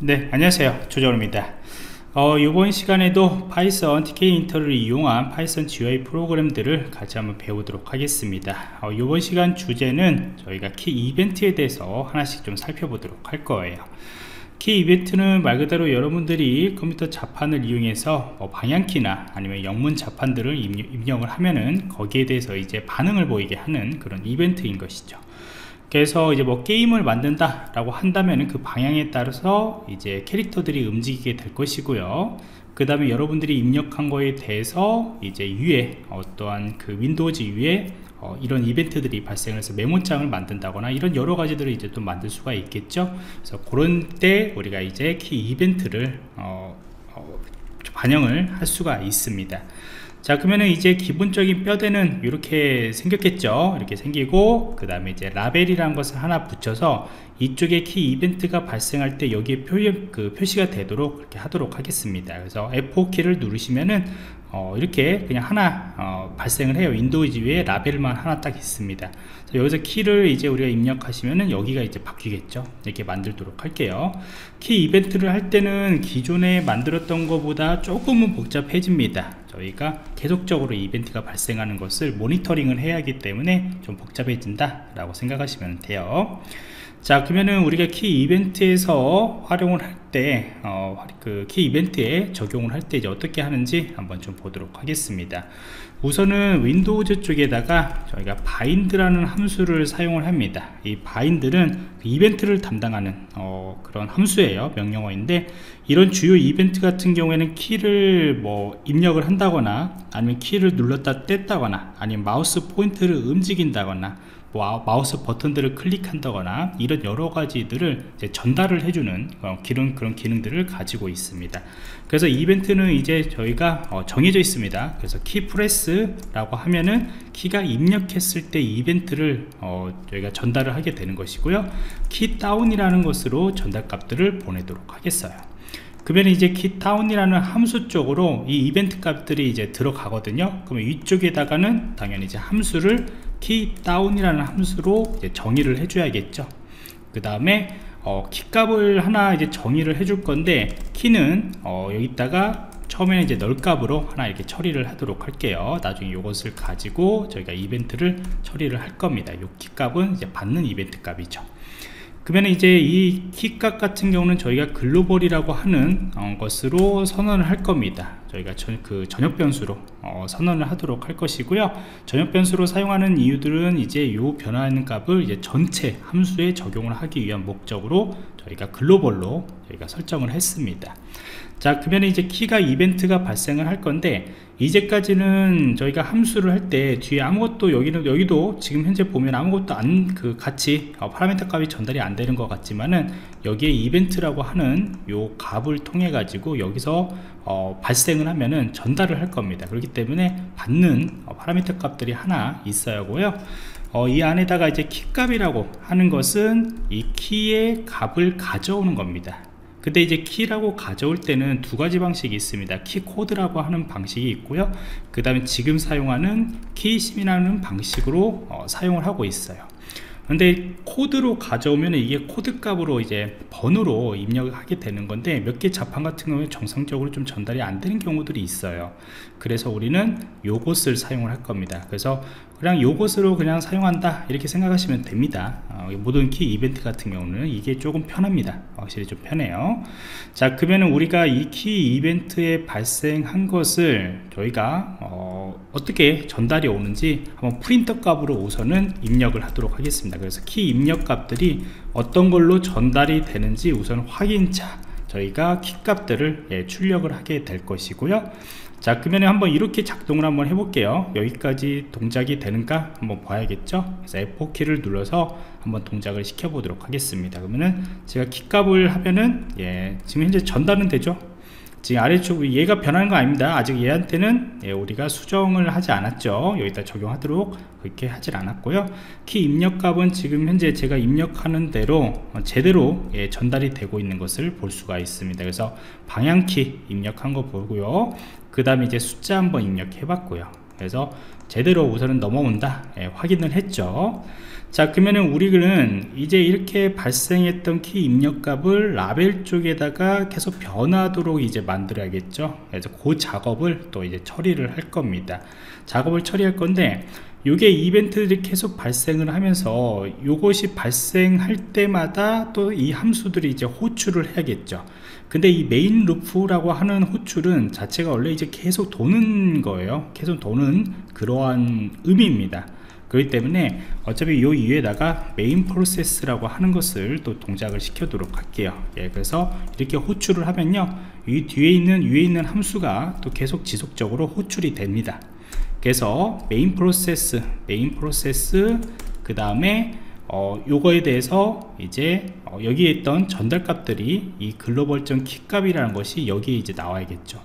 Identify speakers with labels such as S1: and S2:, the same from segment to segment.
S1: 네 안녕하세요. 조정호입니다. 어, 이번 시간에도 Python Tkinter를 이용한 Python GUI 프로그램들을 같이 한번 배우도록 하겠습니다. 어, 이번 시간 주제는 저희가 키 이벤트에 대해서 하나씩 좀 살펴보도록 할 거예요. 키 이벤트는 말 그대로 여러분들이 컴퓨터 자판을 이용해서 뭐 방향키나 아니면 영문 자판들을 입력을 하면은 거기에 대해서 이제 반응을 보이게 하는 그런 이벤트인 것이죠 그래서 이제 뭐 게임을 만든다 라고 한다면 그 방향에 따라서 이제 캐릭터들이 움직이게 될 것이고요. 그 다음에 여러분들이 입력한 거에 대해서 이제 위에 어떠한 그 Windows 위에 어, 이런 이벤트들이 발생해서 메모장을 만든다거나 이런 여러 가지들을 이제 또 만들 수가 있겠죠. 그래서 그런 때 우리가 이제 키 이벤트를 어, 어, 반영을 할 수가 있습니다 자 그러면은 이제 기본적인 뼈대는 이렇게 생겼겠죠? 이렇게 생기고 그 다음에 이제 라벨이라는 것을 하나 붙여서 이쪽에 키 이벤트가 발생할 때 여기에 표, 그 표시가 되도록 그렇게 하도록 하겠습니다. 그래서 F4키를 누르시면은 어, 이렇게 그냥 하나 어, 발생을 해요. Windows 위에 라벨만 하나 딱 있습니다. 여기서 키를 이제 우리가 입력하시면은 여기가 이제 바뀌겠죠? 이렇게 만들도록 할게요. 키 이벤트를 할 때는 기존에 만들었던 것보다 조금은 복잡해집니다 저희가 계속적으로 이벤트가 발생하는 것을 모니터링을 해야 하기 때문에 좀 복잡해진다 라고 생각하시면 돼요 자 그러면은 우리가 키 이벤트에서 활용을 할때 어, 그 키 이벤트에 적용을 할 때 이제 어떻게 하는지 한번 좀 보도록 하겠습니다. 우선은 Windows 쪽에다가 저희가 bind라는 함수를 사용을 합니다. 이 bind는 이벤트를 담당하는 어, 그런 함수예요. 명령어인데 이런 주요 이벤트 같은 경우에는 키를 뭐 입력을 한다거나 아니면 키를 눌렀다 뗐다거나 아니면 마우스 포인트를 움직인다거나 뭐 마우스 버튼들을 클릭한다거나 이런 여러 가지들을 전달을 해주는 어, 기능, 그런 기능들을 가지고 있습니다. 그래서 이벤트는 이제 저희가 어, 정해져 있습니다. 그래서 key press라고 하면은 키가 입력했을 때 이벤트를 어, 저희가 전달을 하게 되는 것이고요. key down이라는 것으로 전달 값들을 보내도록 하겠어요. 그러면 이제 key down이라는 함수 쪽으로 이 이벤트 값들이 이제 들어가거든요. 그러면 이쪽에다가는 당연히 이제 함수를 key down이라는 함수로 정의를 해줘야겠죠. 그 다음에 어, 키값을 하나 이제 정의를 해줄 건데 키는 어, 여기다가 처음에는 이제 널값으로 하나 이렇게 처리를 하도록 할게요. 나중에 이것을 가지고 저희가 이벤트를 처리를 할 겁니다. 이 키값은 이제 받는 이벤트 값이죠 그러면 이제 이 키값 같은 경우는 저희가 글로벌이라고 하는 어, 것으로 선언을 할 겁니다. 저희가 전, 그 전역 변수로 어, 선언을 하도록 할 것이고요. 전역 변수로 사용하는 이유들은 이제 요 변화하는 값을 이제 전체 함수에 적용을 하기 위한 목적으로 저희가 글로벌로 저희가 설정을 했습니다. 자 그러면 이제 키가 이벤트가 발생을 할 건데 이제까지는 저희가 함수를 할 때 뒤에 아무것도 여기는 여기도 지금 현재 보면 아무것도 안 그 같이 어, 파라미터 값이 전달이 안 되는 것 같지만은 여기에 이벤트라고 하는 요 값을 통해 가지고 여기서 어, 발생을 하면은 전달을 할 겁니다. 그렇기 때문에 받는 어, 파라미터 값들이 하나 있어야 하고요 어, 이 안에다가 이제 키 값이라고 하는 것은 이 키의 값을 가져오는 겁니다. 근데 이제 키라고 가져올 때는 두 가지 방식이 있습니다. keycode라고 하는 방식이 있고요. 그 다음에 지금 사용하는 keysym이라는 방식으로 어, 사용을 하고 있어요. 근데 코드로 가져오면 이게 코드 값으로 이제 번호로 입력을 하게 되는 건데 몇 개 자판 같은 경우에 정상적으로 좀 전달이 안 되는 경우들이 있어요. 그래서 우리는 요것을 사용을 할 겁니다. 그래서 그냥 요것으로 그냥 사용한다 이렇게 생각하시면 됩니다. 어, 모든 키 이벤트 같은 경우는 이게 조금 편합니다. 확실히 좀 편해요. 자 그러면 우리가 이 키 이벤트에 발생한 것을 저희가 어, 어떻게 전달이 오는지 한번 프린터 값으로 우선은 입력을 하도록 하겠습니다. 그래서 키 입력 값들이 어떤 걸로 전달이 되는지 우선 확인차 저희가 키 값들을 예, 출력을 하게 될 것이고요 자 그러면 한번 이렇게 작동을 한번 해볼게요. 여기까지 동작이 되는가 한번 봐야겠죠? 그래서 F4키를 눌러서 한번 동작을 시켜 보도록 하겠습니다. 그러면은 제가 키값을 하면은 예 지금 현재 전달은 되죠 지금 아래쪽 얘가 변하는 거 아닙니다. 아직 얘한테는 예, 우리가 수정을 하지 않았죠. 여기다 적용하도록 그렇게 하질 않았고요. 키 입력값은 지금 현재 제가 입력하는 대로 제대로 예, 전달이 되고 있는 것을 볼 수가 있습니다. 그래서 방향키 입력한 거 보고요. 그 다음에 이제 숫자 한번 입력해 봤고요. 그래서 제대로 우선은 넘어온다. 예, 확인을 했죠 자 그러면은 우리는 이제 이렇게 발생했던 키 입력값을 라벨 쪽에다가 계속 변하도록 이제 만들어야겠죠? 그래서 그 작업을 또 이제 처리를 할 겁니다. 작업을 처리할 건데 요게 이벤트들이 계속 발생을 하면서 요것이 발생할 때마다 또 이 함수들이 이제 호출을 해야겠죠. 근데 이 main loop라고 하는 호출은 자체가 원래 이제 계속 도는 거예요. 계속 도는 그러한 의미입니다 그렇기 때문에 어차피 요 위에다가 main process라고 하는 것을 또 동작을 시켜도록 할게요. 예, 그래서 이렇게 호출을 하면요. 이 뒤에 있는 위에 있는 함수가 또 계속 지속적으로 호출이 됩니다. 그래서 main process main process 그 다음에 어, 요거에 대해서 이제 어, 여기에 있던 전달 값들이 이 글로벌.키 값이라는 것이 여기에 이제 나와야겠죠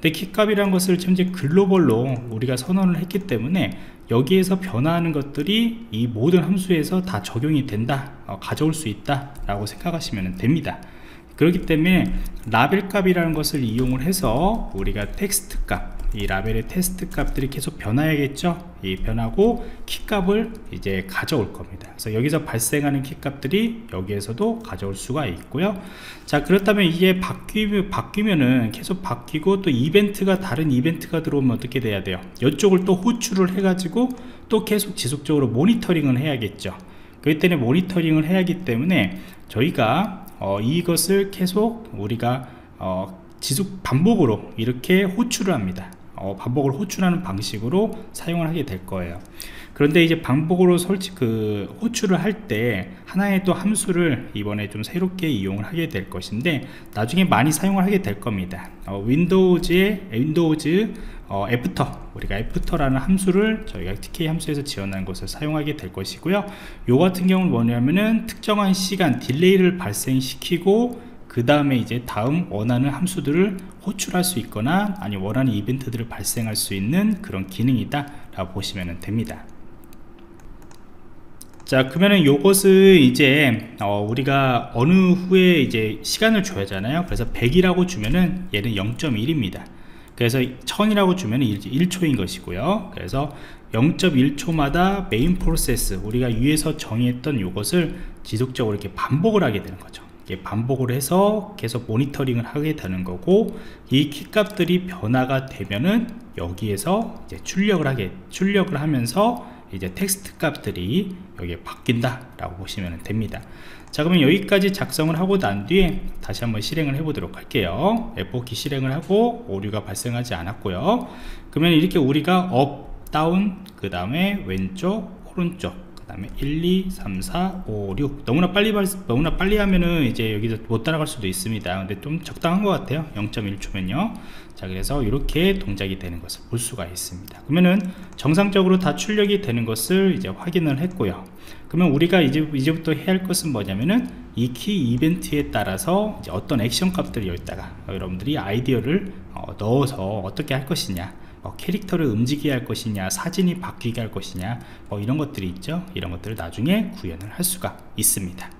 S1: 근데 키 값이라는 것을 현재 global로 우리가 선언을 했기 때문에 여기에서 변화하는 것들이 이 모든 함수에서 다 적용이 된다 어, 가져올 수 있다 라고 생각하시면 됩니다. 그렇기 때문에 라벨 값이라는 것을 이용을 해서 우리가 텍스트 값 이 라벨의 텍스트 값들이 계속 변해야겠죠? 이 변하고 키 값을 이제 가져올 겁니다. 그래서 여기서 발생하는 키 값들이 여기에서도 가져올 수가 있고요. 자 그렇다면 이게 바뀌면 바뀌면은 계속 바뀌고 또 이벤트가 다른 이벤트가 들어오면 어떻게 돼야 돼요? 이쪽을 또 호출을 해 가지고 또 계속 지속적으로 모니터링을 해야겠죠. 그렇기 때문에 모니터링을 해야 하기 때문에 저희가 어, 이것을 계속 우리가 어, 지속 반복으로 이렇게 호출을 합니다 어, 반복을 호출하는 방식으로 사용을 하게 될 거예요. 그런데 이제 반복으로 설치 그 호출을 할 때 하나의 또 함수를 이번에 좀 새롭게 이용을 하게 될 것인데 나중에 많이 사용을 하게 될 겁니다. 어, Windows의 Windows 어, after 우리가 after라는 함수를 저희가 tk 함수에서 지원한 것을 사용하게 될 것이고요. 요 같은 경우는 뭐냐면은 특정한 시간 delay를 발생시키고 그 다음에 이제 다음 원하는 함수들을 호출할 수 있거나 아니 원하는 이벤트들을 발생할 수 있는 그런 기능이다 라고 보시면 됩니다. 자 그러면은 요것을 이제 어, 우리가 어느 후에 이제 시간을 줘야 하잖아요. 그래서 100이라고 주면은 얘는 0.1입니다. 그래서 1000이라고 주면은 1초인 것이고요. 그래서 0.1초마다 main process 우리가 위에서 정의했던 요것을 지속적으로 이렇게 반복을 하게 되는 거죠 반복을 해서 계속 모니터링을 하게 되는 거고 이 키 값들이 변화가 되면은 여기에서 출력을 하게 출력을 하면서 이제 텍스트 값들이 여기에 바뀐다 라고 보시면 됩니다. 자 그러면 여기까지 작성을 하고 난 뒤에 다시 한번 실행을 해 보도록 할게요. F4키 실행을 하고 오류가 발생하지 않았고요. 그러면 이렇게 우리가 up down 그 다음에 왼쪽 오른쪽 다음에 1 2 3 4 5 6 너무나 빨리 너무나 빨리 하면은 이제 여기서 못 따라갈 수도 있습니다. 근데 좀 적당한 것 같아요. 0.1초면요. 자 그래서 이렇게 동작이 되는 것을 볼 수가 있습니다. 그러면은 정상적으로 다 출력이 되는 것을 이제 확인을 했고요. 그러면 우리가 이제 이제부터 해야 할 것은 뭐냐면은 이 키 이벤트에 따라서 어떤 액션 값들을 여기다가 여러분들이 아이디어를 어, 넣어서 어떻게 할 것이냐 뭐 캐릭터를 움직이게 할 것이냐 사진이 바뀌게 할 것이냐 뭐 이런 것들이 있죠. 이런 것들을 나중에 구현을 할 수가 있습니다